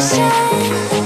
shine.